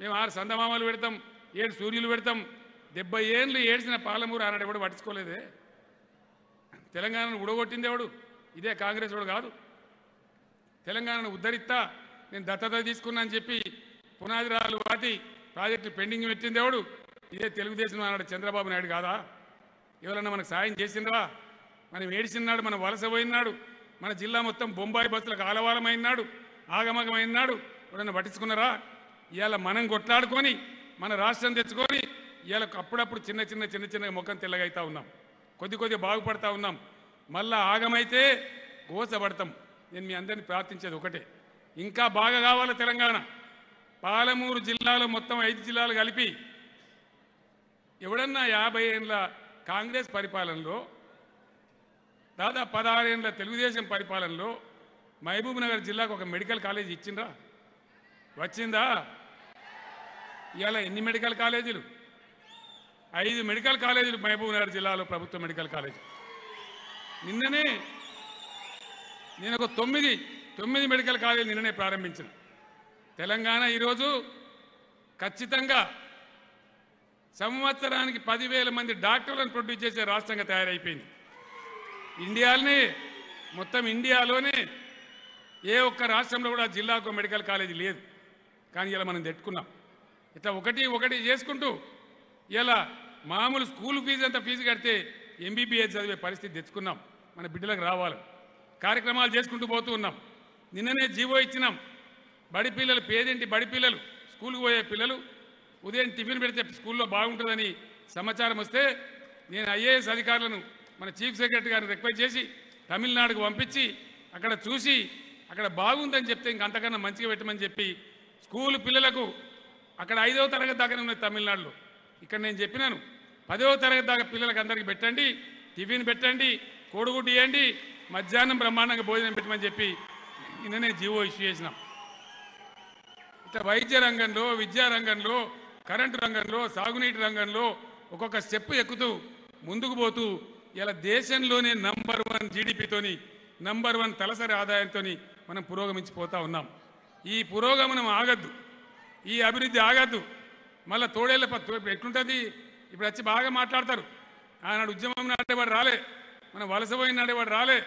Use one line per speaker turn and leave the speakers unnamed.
మేము ఆరు సందమామలు పెడతాం ఏడు సూర్యులు పెడతాం. డెబ్బై ఏళ్ళు ఏడ్చిన పాలమూరు ఆనాడు ఎవడు పట్టించుకోలేదే? తెలంగాణను ఉడగొట్టింది ఎవడు? ఇదే కాంగ్రెస్ వాడు కాదు. తెలంగాణను ఉద్ధరిస్తా నేను దత్తత తీసుకున్నా అని చెప్పి పునాది రాళ్ళు వాటి ప్రాజెక్టు పెండింగ్ పెట్టింది ఎవడు? ఇదే తెలుగుదేశం అన్నాడు చంద్రబాబు నాయుడు కాదా? ఎవరన్నా మనకు సాయం చేసిండ్రా? మనం ఏడిచిన్నాడు మనం వలస పోయినాడు మన జిల్లా మొత్తం బొంబాయి బస్సులకు ఆలవాలమైనాడు ఆగమగమైనాడు. ఎవరన్నా పట్టించుకున్నారా? ఇవాళ మనం కొట్లాడుకొని మన రాష్ట్రం తెచ్చుకొని ఇవాళ అప్పుడప్పుడు చిన్న చిన్న చిన్న చిన్న ముఖం తెల్లగైతా ఉన్నాం. కొద్ది కొద్ది బాగుపడతా ఉన్నాం. మళ్ళా ఆగమైతే గోసపడతాం. నేను మీ అందరిని ప్రార్థించేది ఒకటే. ఇంకా బాగా కావాలి తెలంగాణ? పాలమూరు జిల్లాలో మొత్తం ఐదు జిల్లాలు కలిపి ఎవడన్నా యాభై ఏళ్ళ కాంగ్రెస్ పరిపాలనలో దాదాపు పదహారేళ్ళ తెలుగుదేశం పరిపాలనలో మహబూబ్ నగర్ జిల్లాకు ఒక మెడికల్ కాలేజ్ ఇచ్చిండ్రా? వచ్చిందా? ఇవాళ ఎన్ని మెడికల్ కాలేజీలు? ఐదు మెడికల్ కాలేజీలు మహబూబ్ నగర్ జిల్లాలో ప్రభుత్వ మెడికల్ కాలేజీ. నిన్ననే నేను ఒక తొమ్మిది తొమ్మిది మెడికల్ కాలేజీలు నిన్ననే ప్రారంభించిన. తెలంగాణ ఈరోజు ఖచ్చితంగా సంవత్సరానికి పదివేల మంది డాక్టర్లను ప్రొడ్యూస్ చేసే రాష్ట్రంగా తయారైపోయింది. ఇండియాలోనే మొత్తం ఇండియాలోనే ఏ ఒక్క రాష్ట్రంలో కూడా జిల్లాకు మెడికల్ కాలేజీ లేదు. కానీ ఇలా మనం తెట్టుకున్నాం. ఇట్లా ఒకటి ఒకటి చేసుకుంటూ ఇలా మామూలు స్కూల్ ఫీజు అంత ఫీజు కడితే ఎంబీబీఎస్ చదివే పరిస్థితి తెచ్చుకున్నాం. మన బిడ్డలకు రావాలి. కార్యక్రమాలు చేసుకుంటూ పోతూ ఉన్నాం. నిన్ననే జీవో ఇచ్చినాం. బడి పిల్లలు పేదింటి బడి పిల్లలు స్కూల్కి పోయే పిల్లలు ఉదయం టిఫిన్ పెడితే స్కూల్లో బాగుంటుందని సమాచారం వస్తే నేను ఐఏఎస్ అధికారులను మన చీఫ్ సెక్రటరీ గారిని రిక్వెస్ట్ చేసి తమిళనాడుకు పంపించి అక్కడ చూసి అక్కడ బాగుందని చెప్తే ఇంక అంతకన్నా మంచిగా పెట్టమని చెప్పి స్కూల్ పిల్లలకు అక్కడ ఐదవ తరగతి దాకానే ఉన్నాయి తమిళనాడులో. ఇక్కడ నేను చెప్పినాను. పదవ తరగతి దాకా పిల్లలకు అందరికీ పెట్టండి టిఫిన్ పెట్టండి కోడిగుడ్డు ఇవ్వండి మధ్యాహ్నం బ్రహ్మాండంగా భోజనం పెట్టమని చెప్పి నిన్ననే జీవో ఇష్యూ చేసినాం. ఇట్లా వైద్య రంగంలో విద్యా రంగంలో కరెంటు రంగంలో సాగునీటి రంగంలో ఒక్కొక్క స్టెప్ ఎక్కుతూ ముందుకు పోతూ ఇలా దేశంలోనే నంబర్ వన్ జీడిపితోని నంబర్ వన్ తలసరి ఆదాయంతో మనం పురోగమించిపోతూ ఉన్నాం. ఈ పురోగమనం ఆగద్దు. ఈ అభివృద్ధి ఆగద్దు. మళ్ళీ తోడేళ్ళ తో- ఎట్లుంటుంది? ఇప్పుడు వచ్చి బాగా మాట్లాడతారు. ఆనాడు ఉద్యమం నాడేవాడు రాలే. మన వలసపోయిన నాడేవాడు రాలే.